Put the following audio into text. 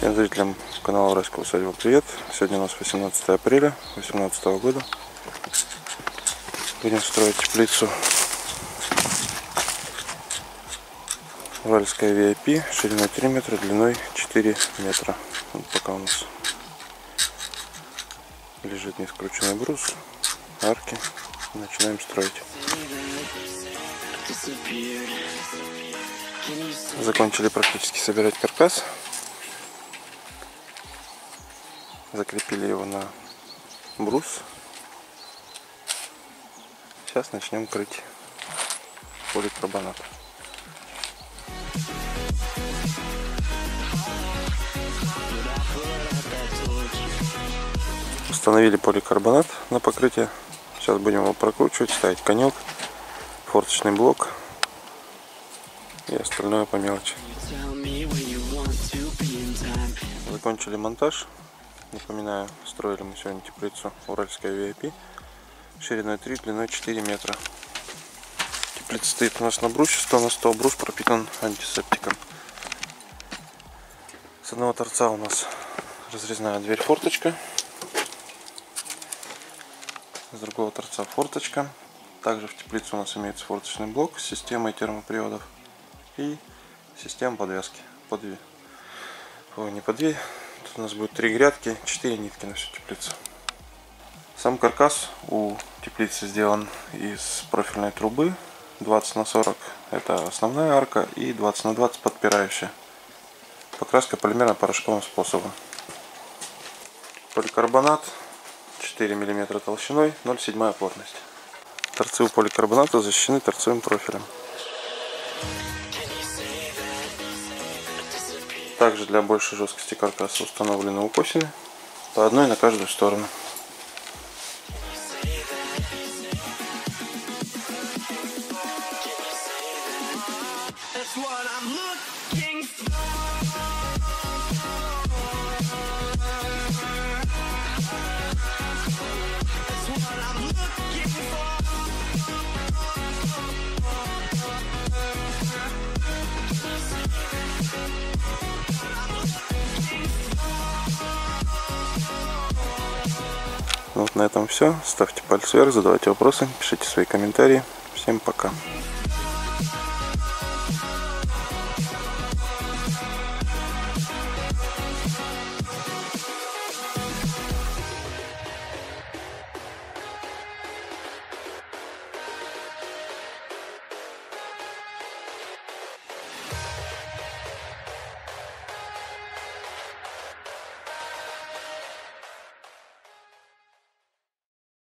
Всем зрителям канала Уральского усадьба привет. Сегодня у нас 18 апреля 2018 года. Будем строить теплицу Уральская VIP шириной 3 метра, длиной 4 метра. Вот пока у нас лежит нескрученный брус, арки. Начинаем строить. Закончили практически собирать каркас. Закрепили его на брус. Сейчас начнем крыть поликарбонат. Установили поликарбонат на покрытие. Сейчас будем его прокручивать, ставить конек, форточный блок и остальное по мелочи. Закончили монтаж. Напоминаю, строили мы сегодня теплицу Уральская VIP шириной 3, длиной 4 метра. Теплица стоит у нас на брусе, 100 на 100, брус пропитан антисептиком. С одного торца у нас разрезная дверь форточка. С другого торца форточка. Также в теплице у нас имеется форточный блок с системой термоприводов и система подвески. По. Ой, не по У нас будет три грядки, четыре нитки на всю теплицу. Сам каркас у теплицы сделан из профильной трубы 20 на 40 это основная арка и 20 на 20 подпирающая. Покраска полимерно-порошковым способом. Поликарбонат 4 мм толщиной, 0,7 плотность. Торцы у поликарбоната защищены торцевым профилем. Также для большей жесткости каркаса установлены укосины по одной на каждую сторону. Вот на этом все. Ставьте пальцы вверх, задавайте вопросы, пишите свои комментарии. Всем пока.